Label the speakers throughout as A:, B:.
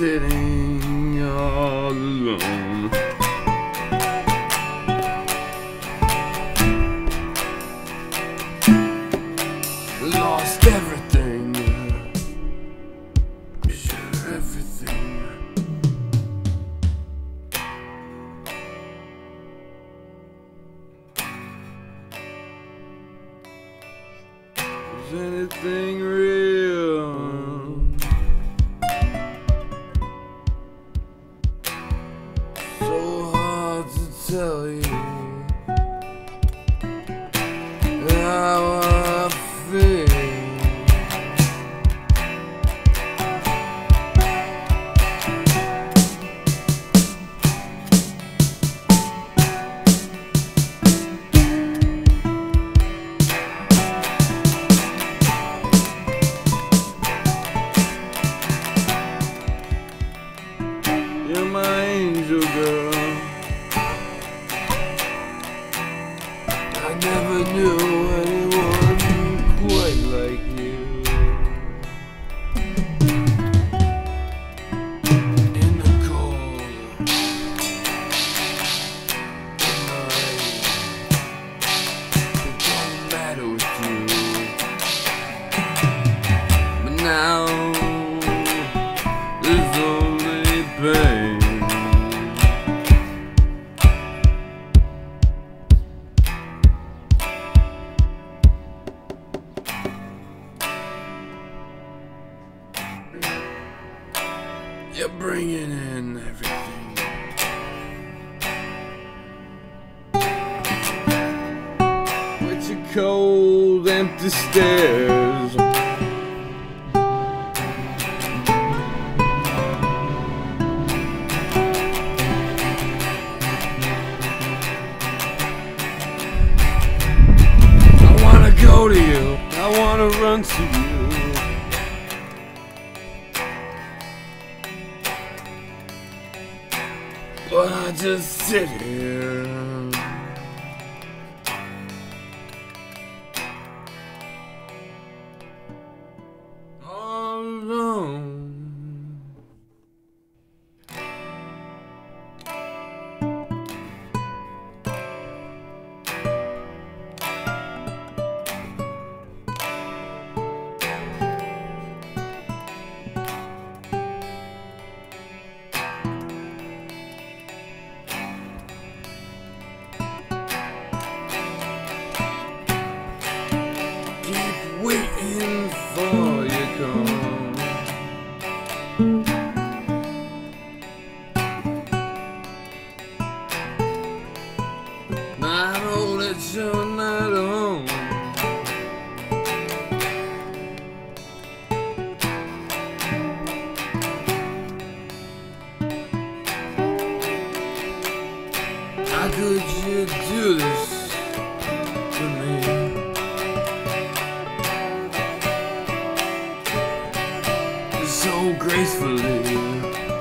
A: sitting all alone. Lost everything. Sure, everything. Is anything real? I never knew You're bringing in everything. With your cold, empty stares. I wanna go to you. I wanna run to you. But I just sit here. I. How could you do this gracefully.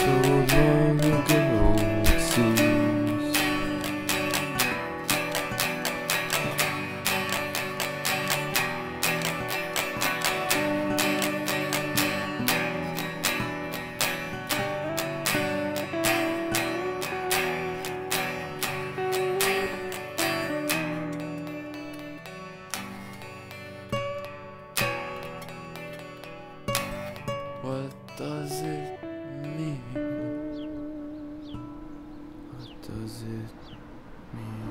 A: So long mean? What does it mean?